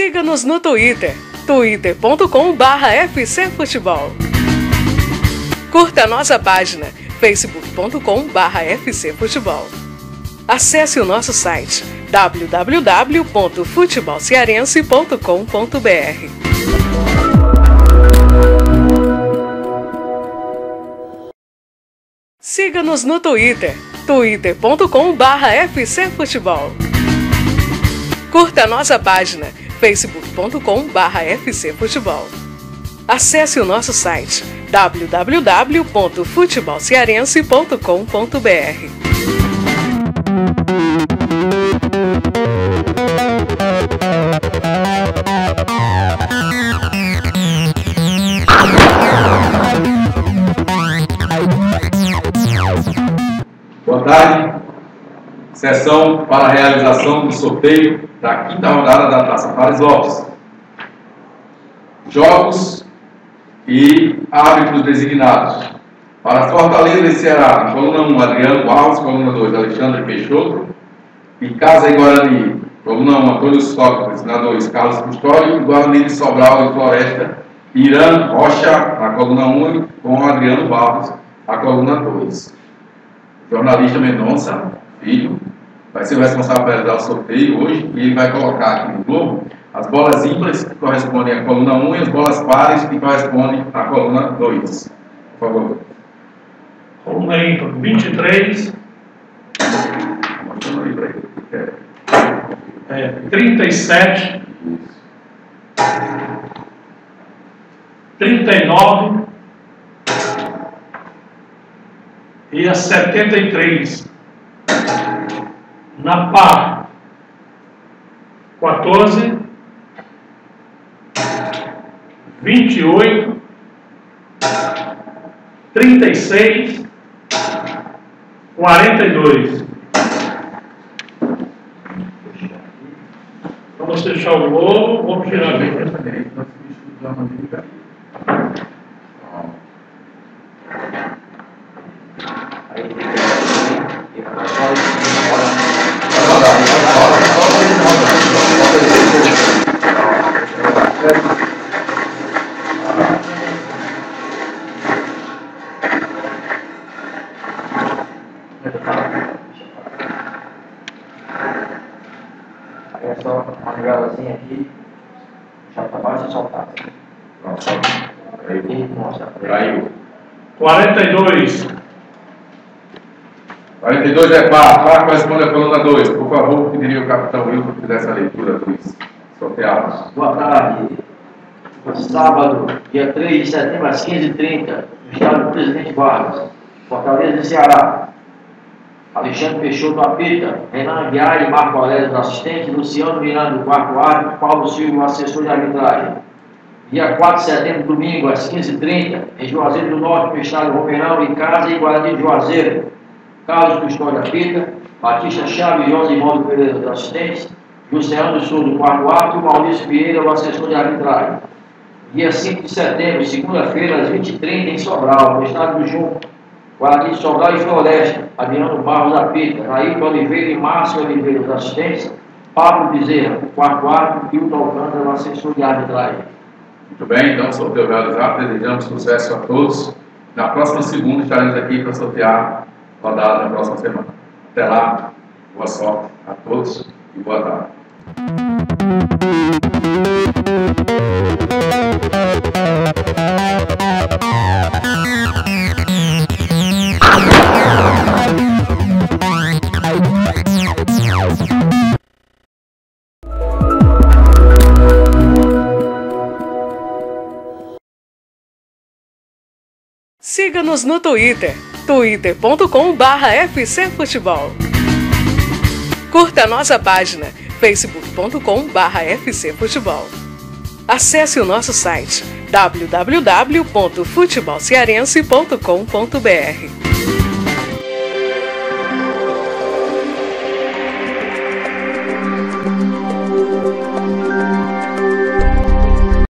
Siga-nos no Twitter, twitter.com/fcfutebol. Curta a nossa página, facebook.com/fcfutebol. Acesse o nosso site www.futebolcearense.com.br. Siga-nos no Twitter, twitter.com/fcfutebol. Curta a nossa página, facebook.com/fcfutebol. Acesse o nosso site www.futebolcearense.com.br. Boa tarde. Sessão para a realização do sorteio da quinta rodada da Taça Fares Lopes. Jogos e árbitros designados. Para Fortaleza e Ceará, na coluna 1, Adriano Barros, coluna 2, Alexandre Peixoto. Em Casa e Guarani, coluna 1, Antônio Sócrates, na 2, Carlos Custódio. E Guarani de Sobral e Floresta, Irã Rocha, na coluna 1, com Adriano Barros, a coluna 2 jornalista Mendonça, filho, vai ser o responsável por realizar o sorteio hoje e ele vai colocar aqui no Globo as bolas ímpares que correspondem à coluna 1 e as bolas pares que correspondem à coluna 2. Por favor. Coluna ímpar, 23, Mostrando aí para ele. É. é, 37, 39 e a 73. Na par, 14, 28, 36, 42. Vamos fechar o globo, vamos girar bem. Regalazinha aqui, já para baixo e soltar. E mostra. Caiu. 42, 42 é par. Par corresponde à coluna 2. Por favor, pediria o capitão Wilton que fizesse a leitura dos sorteados. Boa tarde. Sábado, dia 3 de setembro, às 15h30, no estado do Presidente Vargas, Fortaleza e Ceará. Alexandre Peixoto apita, Renan Aguiar e Marco Aurélio do assistente, Luciano Miranda do quarto árbitro, Paulo Silva, assessor de arbitragem. Dia 4 de setembro, domingo, às 15h30, em Juazeiro do Norte, no estado Romerão, em Casa e Guarani de Juazeiro. Carlos Custódio apita, Batista Chaves José Imóvel Pereira do assistente, Luciano Sul do quarto árbitro e Maurício Vieira, o assessor de arbitragem. Dia 5 de setembro, segunda-feira, às 20h30, em Sobral, no estado do Junco. Guarani de Sobral e Floresta, Adriano Barros da Pita, Raíldo Oliveira e Márcio Oliveira dos assistentes, Pablo Bezerra, quarto árbitro, Hilton Alcântara, o assessor de arbitragem. Muito bem, então, sorteio realizado. Desejamos sucesso a todos. Na próxima segunda estaremos aqui para sortear a rodada da próxima semana. Até lá, boa sorte a todos e boa tarde. Siga-nos no Twitter, twitter.com/fcfutebol. Curta a nossa página, facebook.com/fcfutebol. Acesse o nosso site www.futebolcearense.com.br.